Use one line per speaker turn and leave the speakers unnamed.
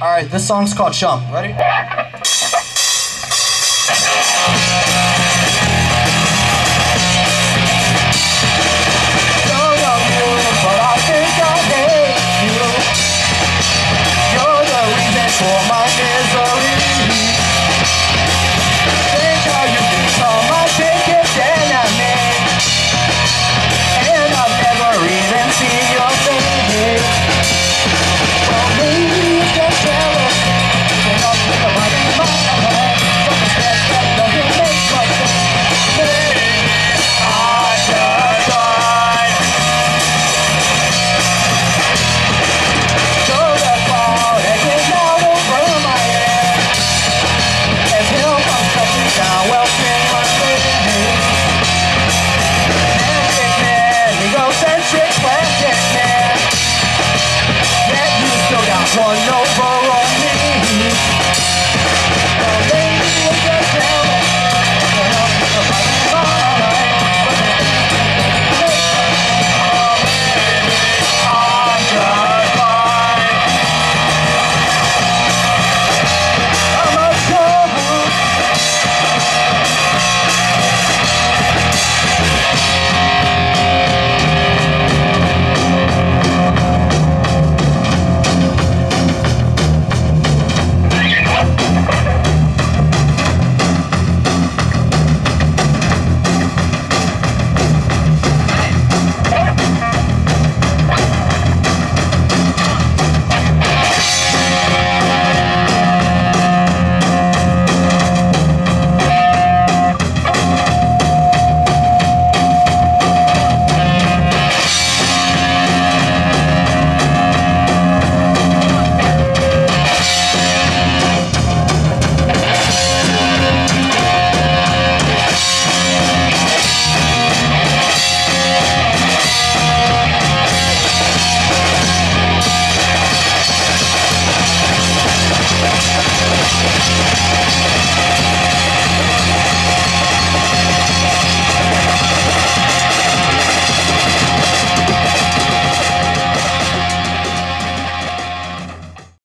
Alright, this song's called Chump. Ready? 我要。